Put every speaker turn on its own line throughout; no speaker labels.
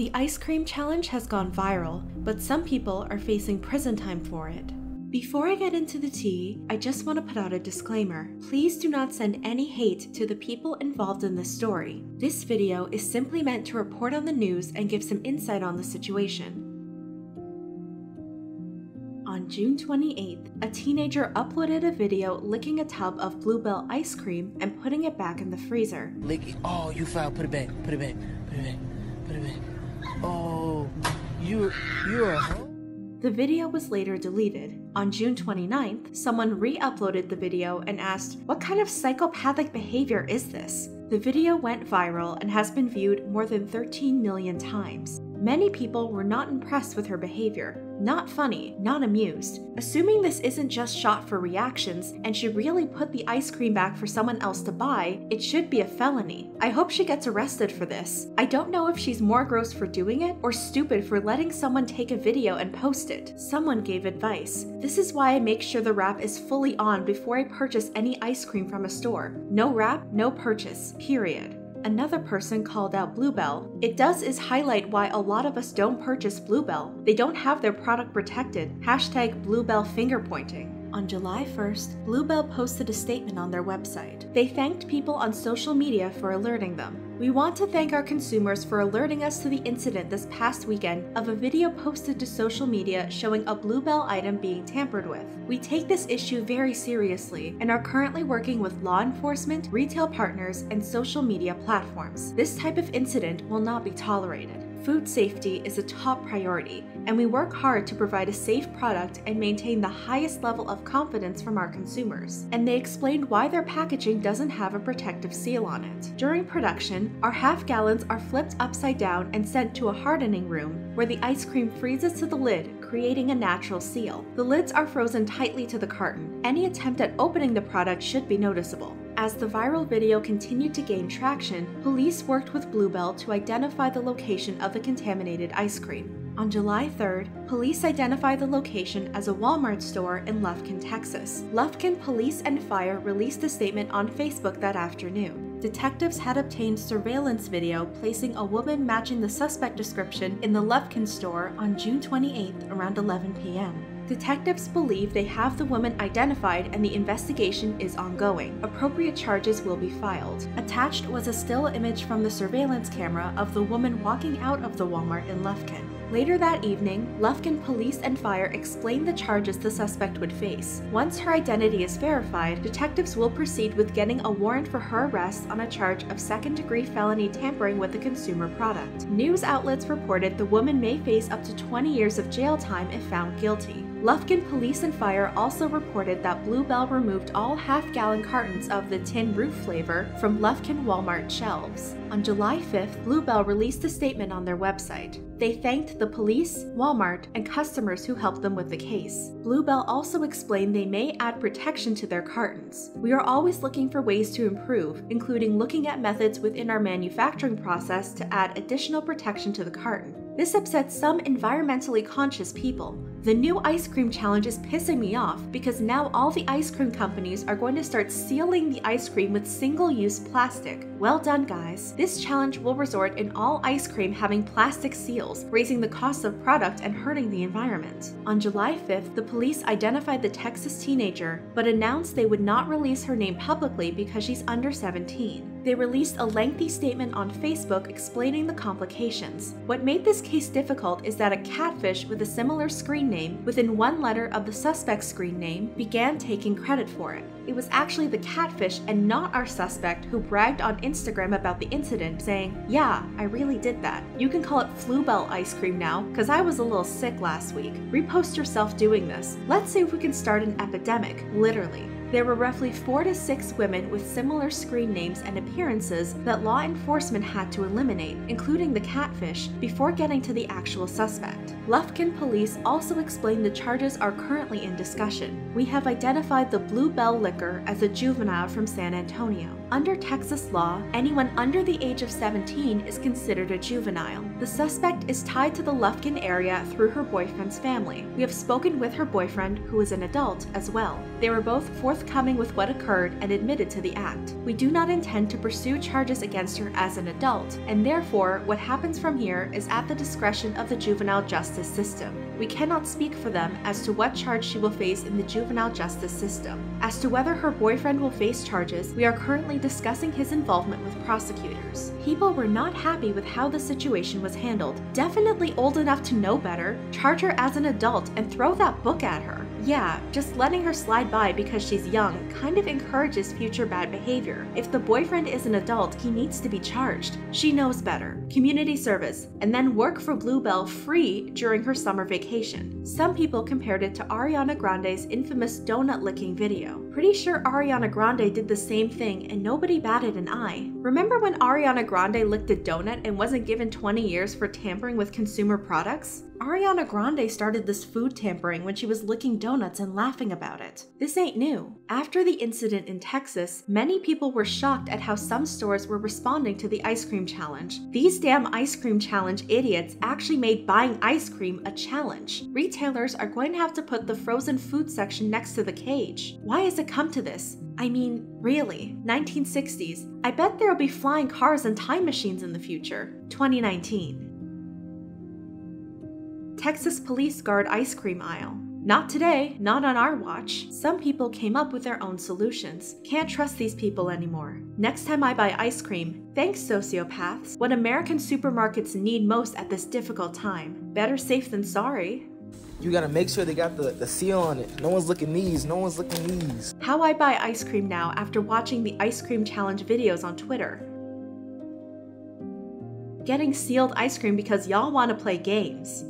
The ice cream challenge has gone viral, but some people are facing prison time for it. Before I get into the tea, I just want to put out a disclaimer. Please do not send any hate to the people involved in this story. This video is simply meant to report on the news and give some insight on the situation. On June 28th, a teenager uploaded a video licking a tub of Blue Bell ice cream and putting it back in the freezer.
Lick it. Oh, you foul. Put it back. Put it back. Put it back. Put it back. Oh, you you're a hoe.
The video was later deleted. On June 29th, someone re uploaded the video and asked, What kind of psychopathic behavior is this? The video went viral and has been viewed more than 13 million times. Many people were not impressed with her behavior, not funny, not amused. Assuming this isn't just shot for reactions and she really put the ice cream back for someone else to buy, it should be a felony. I hope she gets arrested for this. I don't know if she's more gross for doing it or stupid for letting someone take a video and post it. Someone gave advice. This is why I make sure the wrap is fully on before I purchase any ice cream from a store. No wrap, no purchase, period. Another person called out Blue Bell. It does is highlight why a lot of us don't purchase Blue Bell. They don't have their product protected. Hashtag Blue Bell finger pointing. On July 1st, Blue Bell posted a statement on their website. They thanked people on social media for alerting them. We want to thank our consumers for alerting us to the incident this past weekend of a video posted to social media showing a Blue Bell item being tampered with. We take this issue very seriously and are currently working with law enforcement, retail partners, and social media platforms. This type of incident will not be tolerated. Food safety is a top priority, and we work hard to provide a safe product and maintain the highest level of confidence from our consumers. And they explained why their packaging doesn't have a protective seal on it. During production, our half gallons are flipped upside down and sent to a hardening room where the ice cream freezes to the lid, creating a natural seal. The lids are frozen tightly to the carton. Any attempt at opening the product should be noticeable. As the viral video continued to gain traction, police worked with Blue Bell to identify the location of the contaminated ice cream. On July 3rd, police identified the location as a Walmart store in Lufkin, Texas. Lufkin Police and Fire released a statement on Facebook that afternoon. Detectives had obtained surveillance video placing a woman matching the suspect description in the Lufkin store on June 28th around 11 p.m. Detectives believe they have the woman identified and the investigation is ongoing. Appropriate charges will be filed. Attached was a still image from the surveillance camera of the woman walking out of the Walmart in Lufkin. Later that evening, Lufkin Police and Fire explained the charges the suspect would face. Once her identity is verified, detectives will proceed with getting a warrant for her arrest on a charge of second degree felony tampering with a consumer product. News outlets reported the woman may face up to 20 years of jail time if found guilty. Lufkin Police and Fire also reported that Blue Bell removed all half gallon cartons of the tin roof flavor from Lufkin Walmart shelves. On July 5th, Blue Bell released a statement on their website. They thanked the police, Walmart, and customers who helped them with the case. Blue Bell also explained they may add protection to their cartons. We are always looking for ways to improve, including looking at methods within our manufacturing process to add additional protection to the carton. This upsets some environmentally conscious people. The new ice cream challenge is pissing me off because now all the ice cream companies are going to start sealing the ice cream with single use plastic. Well done, guys. This challenge will result in all ice cream having plastic seals, raising the cost of product and hurting the environment. On July 5th, the police identified the Texas teenager, but announced they would not release her name publicly because she's under 17. They released a lengthy statement on Facebook explaining the complications. What made this case difficult is that a catfish with a similar screen name within one letter of the suspect's screen name began taking credit for it. It was actually the catfish and not our suspect who bragged on Instagram about the incident, saying, Yeah, I really did that. You can call it Blue Bell ice cream now, because I was a little sick last week. Repost yourself doing this. Let's see if we can start an epidemic, literally. There were roughly four to six women with similar screen names and appearances that law enforcement had to eliminate, including the catfish, before getting to the actual suspect. Lufkin police also explained the charges are currently in discussion. We have identified the Bluebell licker as a juvenile from San Antonio. Under Texas law, anyone under the age of 17 is considered a juvenile. The suspect is tied to the Lufkin area through her boyfriend's family. We have spoken with her boyfriend, who is an adult, as well. They were both forthcoming with what occurred and admitted to the act. We do not intend to pursue charges against her as an adult, and therefore, what happens from here is at the discretion of the juvenile justice system. We cannot speak for them as to what charge she will face in the juvenile justice system. As to whether her boyfriend will face charges, we are currently discussing his involvement with prosecutors. People were not happy with how the situation was handled. Definitely old enough to know better, charge her as an adult and throw that book at her. Yeah, just letting her slide by because she's young kind of encourages future bad behavior. If the boyfriend is an adult, he needs to be charged. She knows better. Community service, and then work for Blue Bell free during her summer vacation. Some people compared it to Ariana Grande's infamous donut licking video. Pretty sure Ariana Grande did the same thing and nobody batted an eye. Remember when Ariana Grande licked a donut and wasn't given 20 years for tampering with consumer products? Ariana Grande started this food tampering when she was licking donuts and laughing about it. This ain't new. After the incident in Texas, many people were shocked at how some stores were responding to the ice cream challenge. These damn ice cream challenge idiots actually made buying ice cream a challenge. Retailers are going to have to put the frozen food section next to the cage. Why has it come to this? I mean, really, 1960s. I bet there'll be flying cars and time machines in the future. 2019. Texas police guard ice cream aisle. Not today, not on our watch. Some people came up with their own solutions. Can't trust these people anymore. Next time I buy ice cream, thanks sociopaths, what American supermarkets need most at this difficult time. Better safe than sorry.
You gotta make sure they got the, the seal on it. No one's looking these, no one's looking these.
How I buy ice cream now after watching the ice cream challenge videos on Twitter. Getting sealed ice cream because y'all wanna play games.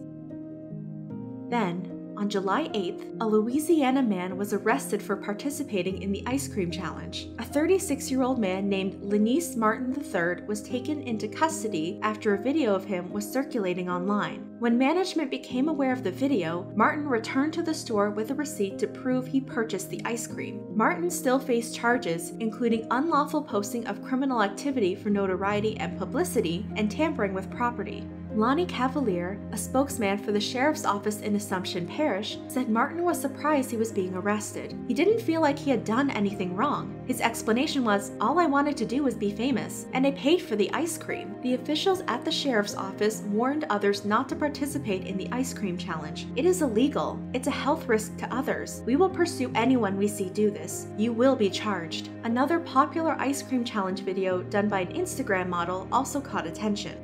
Then, on July 8th, a Louisiana man was arrested for participating in the ice cream challenge. A 36 year old man named Lenise Martin III was taken into custody after a video of him was circulating online. When management became aware of the video, Martin returned to the store with a receipt to prove he purchased the ice cream. Martin still faced charges, including unlawful posting of criminal activity for notoriety and publicity, and tampering with property. Lonnie Cavalier, a spokesman for the sheriff's office in Assumption Parish, said Martin was surprised he was being arrested. He didn't feel like he had done anything wrong. His explanation was, All I wanted to do was be famous, and I paid for the ice cream. The officials at the sheriff's office warned others not to participate in the ice cream challenge. It is illegal. It's a health risk to others. We will pursue anyone we see do this. You will be charged. Another popular ice cream challenge video done by an Instagram model also caught attention.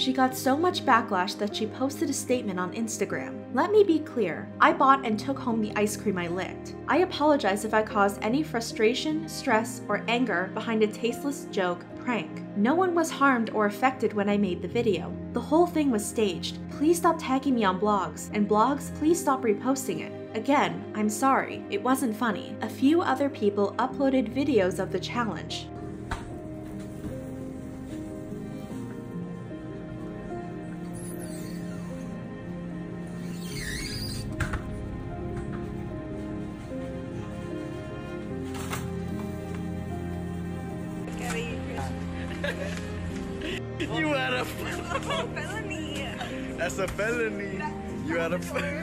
She got so much backlash that she posted a statement on Instagram. Let me be clear, I bought and took home the ice cream I licked. I apologize if I caused any frustration, stress, or anger behind a tasteless joke prank. No one was harmed or affected when I made the video. The whole thing was staged. Please stop tagging me on blogs, and blogs, please stop reposting it. Again, I'm sorry, it wasn't funny. A few other people uploaded videos of the challenge.
Had.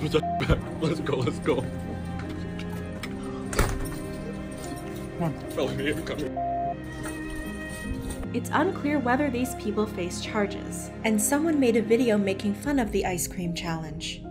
Put that back. Let's go, let's go.
It's unclear whether these people face charges, and someone made a video making fun of the ice cream challenge.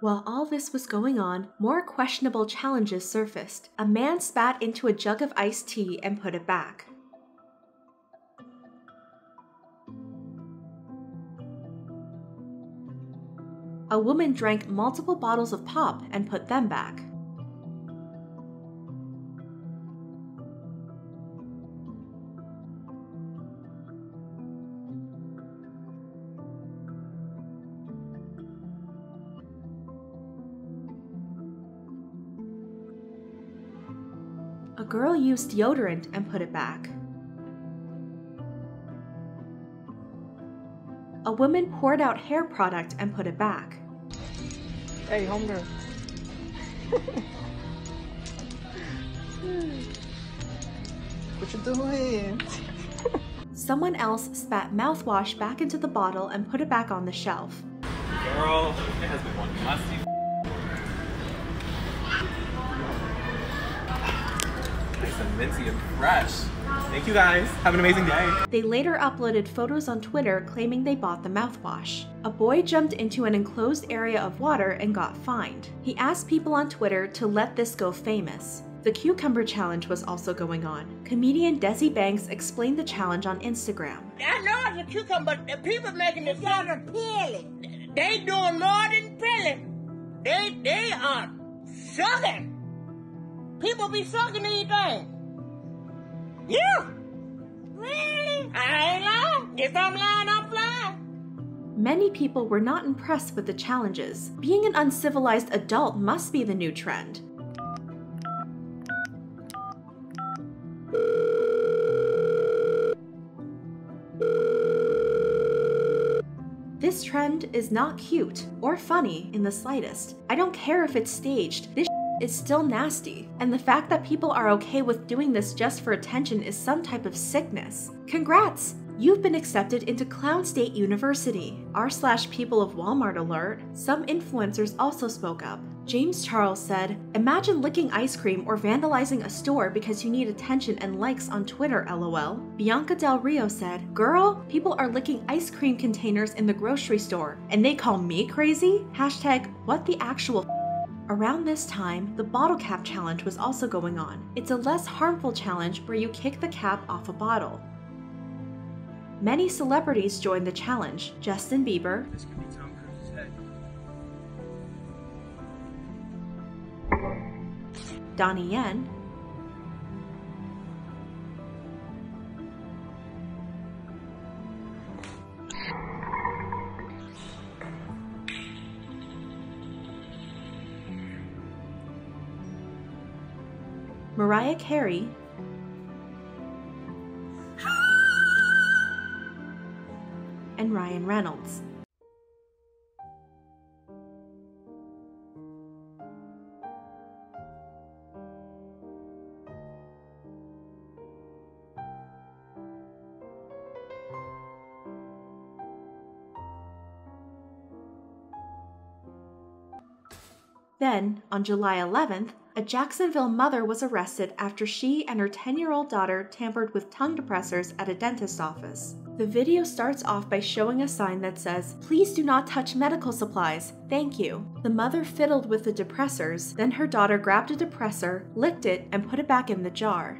While all this was going on, more questionable challenges surfaced. A man spat into a jug of iced tea and put it back. A woman drank multiple bottles of pop and put them back. Used deodorant and put it back. A woman poured out hair product and put it back.
Hey, homegirl. what you doing?
Someone else spat mouthwash back into the bottle and put it back on the shelf.
Girl, it has been one musty. Minty and fresh. Thank you guys. Have an amazing day.
They later uploaded photos on Twitter claiming they bought the mouthwash. A boy jumped into an enclosed area of water and got fined. He asked people on Twitter to let this go famous. The cucumber challenge was also going on. Comedian Desi Banks explained the challenge on Instagram.
I know it's a cucumber, but the people making it sound appealing. They doing more than peeling. They they are sucking. People be sucking these things. Yeah. Really? I ain't lying. If I'm lying, I'm.
Many people were not impressed with the challenges. Being an uncivilized adult must be the new trend. This trend is not cute or funny in the slightest. I don't care if it's staged, this is still nasty. And the fact that people are okay with doing this just for attention is some type of sickness. Congrats! You've been accepted into Clown State University. R slash people of Walmart alert. Some influencers also spoke up. James Charles said, Imagine licking ice cream or vandalizing a store because you need attention and likes on Twitter, lol. Bianca Del Rio said, Girl, people are licking ice cream containers in the grocery store, and they call me crazy? Hashtag, what the actual Around this time, the bottle cap challenge was also going on. It's a less harmful challenge where you kick the cap off a bottle. Many celebrities joined the challenge. Justin Bieber,
This could be Tom Cruise's head.
Donnie Yen, Mariah Carey, and Ryan Reynolds. Then, on July 11th, a Jacksonville mother was arrested after she and her 10 year old daughter tampered with tongue depressors at a dentist's office. The video starts off by showing a sign that says, Please do not touch medical supplies, thank you. The mother fiddled with the depressors, then her daughter grabbed a depressor, licked it, and put it back in the jar.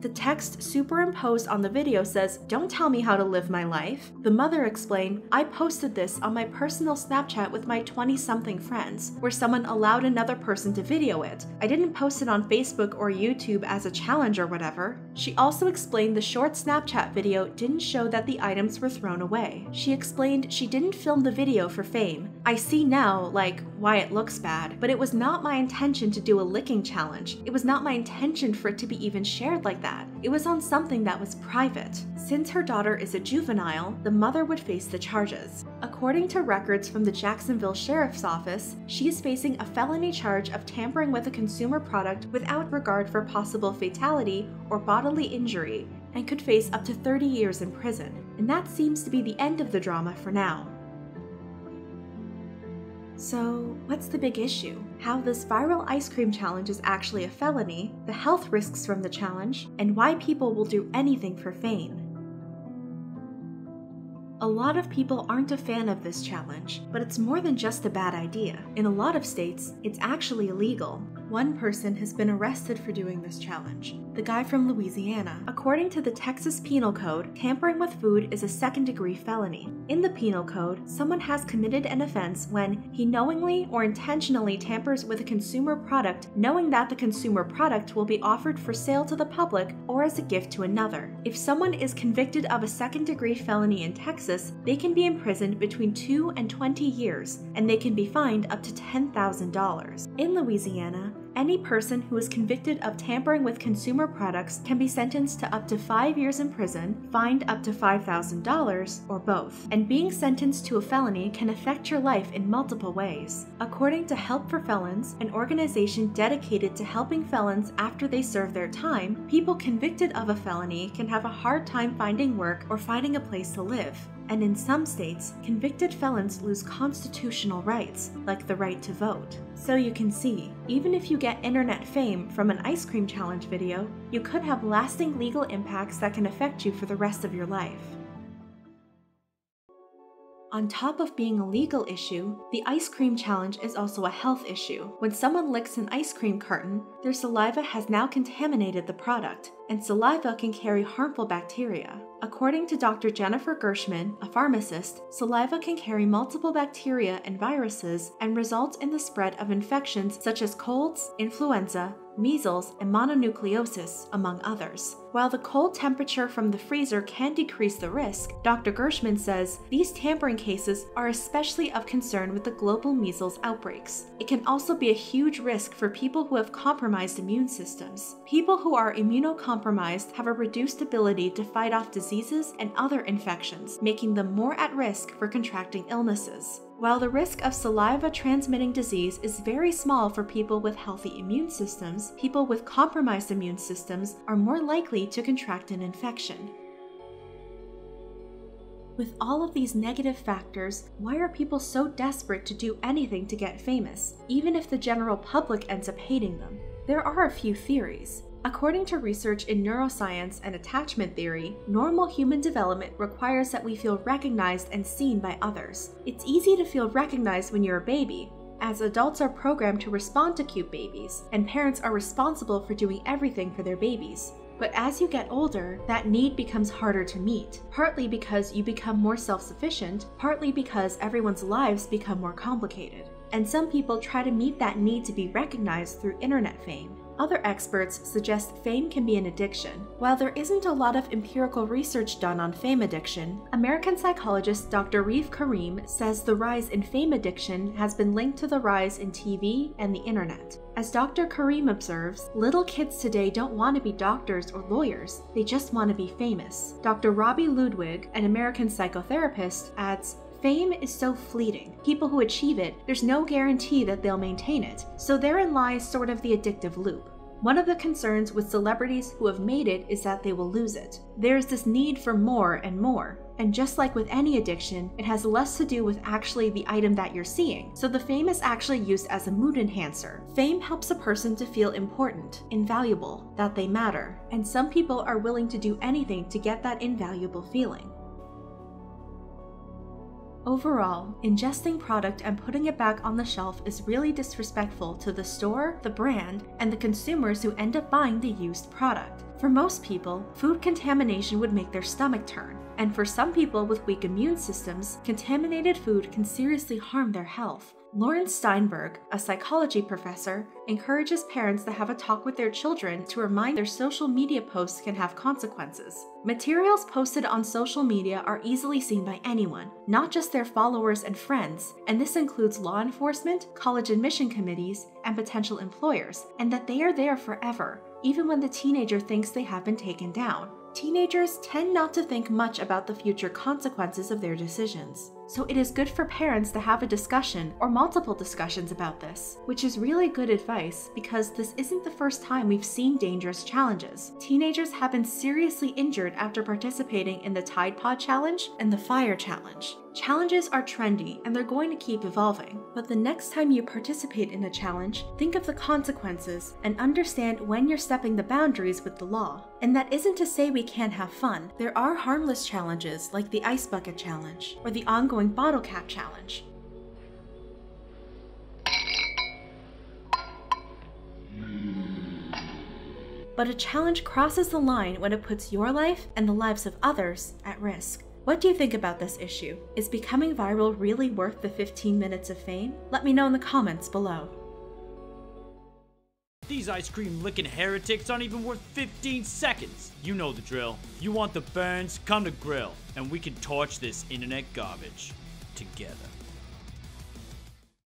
The text superimposed on the video says, Don't tell me how to live my life. The mother explained, I posted this on my personal Snapchat with my 20 something friends, where someone allowed another person to video it. I didn't post it on Facebook or YouTube as a challenge or whatever. She also explained the short Snapchat video didn't show that the items were thrown away. She explained she didn't film the video for fame. I see now, like, why it looks bad, but it was not my intention to do a licking challenge. It was not my intention for it to be even shared like that. It was on something that was private. Since her daughter is a juvenile, the mother would face the charges. According to records from the Jacksonville Sheriff's Office, she is facing a felony charge of tampering with a consumer product without regard for possible fatality or bodily injury and could face up to 30 years in prison. And that seems to be the end of the drama for now. So, what's the big issue? How this viral ice cream challenge is actually a felony, the health risks from the challenge, and why people will do anything for fame. A lot of people aren't a fan of this challenge, but it's more than just a bad idea. In a lot of states, it's actually illegal. One person has been arrested for doing this challenge, the guy from Louisiana. According to the Texas Penal Code, tampering with food is a second degree felony. In the Penal Code, someone has committed an offense when he knowingly or intentionally tampers with a consumer product, knowing that the consumer product will be offered for sale to the public or as a gift to another. If someone is convicted of a second degree felony in Texas, they can be imprisoned between 2 and 20 years, and they can be fined up to $10,000. In Louisiana, any person who is convicted of tampering with consumer products can be sentenced to up to five years in prison, fined up to $5,000, or both. And being sentenced to a felony can affect your life in multiple ways. According to Help for Felons, an organization dedicated to helping felons after they serve their time, people convicted of a felony can have a hard time finding work or finding a place to live and in some states, convicted felons lose constitutional rights, like the right to vote. So you can see, even if you get internet fame from an ice cream challenge video, you could have lasting legal impacts that can affect you for the rest of your life. On top of being a legal issue, the ice cream challenge is also a health issue. When someone licks an ice cream carton, their saliva has now contaminated the product, and saliva can carry harmful bacteria. According to Dr. Jennifer Gershman, a pharmacist, saliva can carry multiple bacteria and viruses and result in the spread of infections such as colds, influenza, measles, and mononucleosis, among others. While the cold temperature from the freezer can decrease the risk, Dr. Gershman says these tampering cases are especially of concern with the global measles outbreaks. It can also be a huge risk for people who have compromised immune systems. People who are immunocompromised have a reduced ability to fight off diseases and other infections, making them more at risk for contracting illnesses. While the risk of saliva transmitting disease is very small for people with healthy immune systems, people with compromised immune systems are more likely to contract an infection. With all of these negative factors, why are people so desperate to do anything to get famous, even if the general public ends up hating them? There are a few theories. According to research in neuroscience and attachment theory, normal human development requires that we feel recognized and seen by others. It's easy to feel recognized when you're a baby, as adults are programmed to respond to cute babies, and parents are responsible for doing everything for their babies. But as you get older, that need becomes harder to meet, partly because you become more self sufficient, partly because everyone's lives become more complicated. And some people try to meet that need to be recognized through internet fame. Other experts suggest fame can be an addiction. While there isn't a lot of empirical research done on fame addiction, American psychologist Dr. Reef Karim says the rise in fame addiction has been linked to the rise in TV and the internet. As Dr. Karim observes, little kids today don't want to be doctors or lawyers, they just want to be famous. Dr. Robi Ludwig, an American psychotherapist, adds, Fame is so fleeting. People who achieve it, there's no guarantee that they'll maintain it. So therein lies sort of the addictive loop. One of the concerns with celebrities who have made it is that they will lose it. There's this need for more and more. And just like with any addiction, it has less to do with actually the item that you're seeing. So the fame is actually used as a mood enhancer. Fame helps a person to feel important, invaluable, that they matter. And some people are willing to do anything to get that invaluable feeling. Overall, ingesting product and putting it back on the shelf is really disrespectful to the store, the brand, and the consumers who end up buying the used product. For most people, food contamination would make their stomach turn, and for some people with weak immune systems, contaminated food can seriously harm their health. Lauren Steinberg, a psychology professor, encourages parents to have a talk with their children to remind their social media posts can have consequences. Materials posted on social media are easily seen by anyone, not just their followers and friends, and this includes law enforcement, college admission committees, and potential employers, and that they are there forever, even when the teenager thinks they have been taken down. Teenagers tend not to think much about the future consequences of their decisions. So it is good for parents to have a discussion or multiple discussions about this, which is really good advice because this isn't the first time we've seen dangerous challenges. Teenagers have been seriously injured after participating in the Tide Pod Challenge and the Fire Challenge. Challenges are trendy and they're going to keep evolving, but the next time you participate in a challenge, think of the consequences and understand when you're stepping the boundaries with the law. And that isn't to say we can't have fun. There are harmless challenges like the Ice Bucket Challenge or the ongoing ongoing bottle cap challenge. But a challenge crosses the line when it puts your life and the lives of others at risk. What do you think about this issue? Is becoming viral really worth the 15 minutes of fame? Let me know in the comments below.
These ice cream licking heretics aren't even worth 15 seconds. You know the drill. You want the burns, come to Grill, and we can torch this internet garbage together.